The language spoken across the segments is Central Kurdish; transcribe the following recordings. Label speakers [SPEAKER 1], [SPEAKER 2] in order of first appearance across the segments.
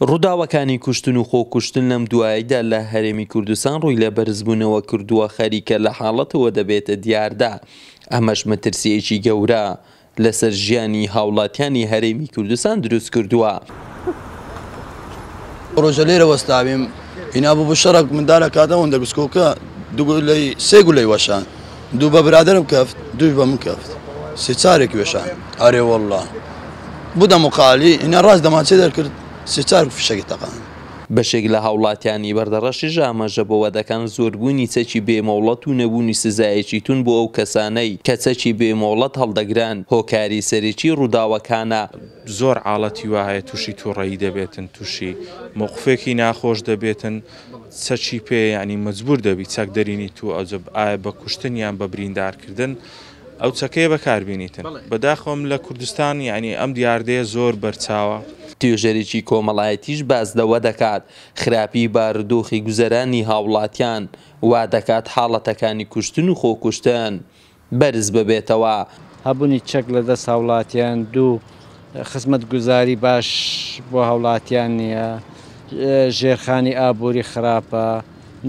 [SPEAKER 1] ڕووداوەکانی کوشتن و خۆکوشتن لەم دواییدا لە هەرێمی کوردستان ڕووی لە بەرزبوونەوە کردووە، خەریکە لە حاڵەتەوە دەبێتە دیاردە، ئەمەش مەترسییەکی گەورە لەسەر ژیانی هاوڵاتیانی هەرێمی کوردستان دروست کردووە.
[SPEAKER 2] ڕۆژە لێرە وەستاویم، هینا بوو بوو شەڕەک، مندالەکاتە ئەوەندە گسکۆکە، دوو گولەی، سێ گولەی وەشان. دوو بە برادرم کەفت دووش بە من کەفت سێ چارێک وێشان ئارێ وەڵڵا بودە مقالی ئینە ڕاست دەمانچێ دەرکرد سێ چار فشەکی تەقان.
[SPEAKER 1] بەشێک لە هاوڵاتیانی بەردەڕەشیش ئاماژە بەوە دەکەن زۆربوونی چەکی بێ مۆڵەت و نەبوونی سزایەکی توند بۆ ئەو کەسانەی کە چەکی بێ مۆڵەت هەڵدەگرن هۆکاری سەرەکی ڕووداوەکانە.
[SPEAKER 3] زۆر عاڵەتی وا هەیە تووشی توڕەیی دەبێتن تووشی مەوقفێکی ناخۆش دەبێتن، چەکی پێ یەعنی مەجبور دەبی چەک دەرینی توو ئەوجە ئایا بە کوشتن یان بە بریندار کردن ئەو چەکەیە بەکار بینیتن بەداخەوەم لە کوردستان یەعنی ئەم دیاردەیە زۆر بەرچاوە.
[SPEAKER 1] توێژەرێکی کۆمەڵایەتیش باس لەوە دەکات، خراپی بارودۆخی گوزەرانی هاوڵاتیان وا دەکات حاڵەتەکانی کوشتن و خۆکوشتن بەرز ببێتەوە.
[SPEAKER 4] هەبونی چەک لە دەست هاوڵاتیان دوو خزمەت گوزاری باش بۆ هاوڵاتیان نیە، ژێرخانی ئابوری خراپە،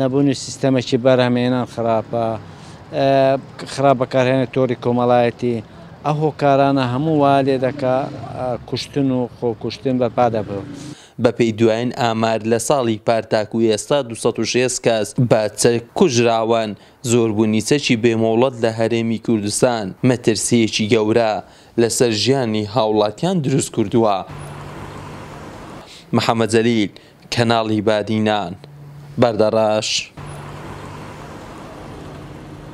[SPEAKER 4] نەبونی سیستەمەکی بەرهەم هێنان خراپە، خراپ بەکارهێنانی تۆڕی کۆمەڵایەتی، ئەو هۆکارانە هەموو وا لێ دەکا کوشتن و خۆکوشتن بەرپا دەبن.
[SPEAKER 1] بە پێی دوایین ئامار لە ساڵی پار تاکو ئێستا دوو سەد و شێست کەس بە چەک کوژراون، زۆربوونی چەکی بێ مۆڵەت لە هەرێمی کوردستان مەترسییەکی گەورە لەسەر ژیانی هاوڵاتیان دروستکردووە. محەمەد جەلیل، کەناڵی بادینان، بەردەڕەش.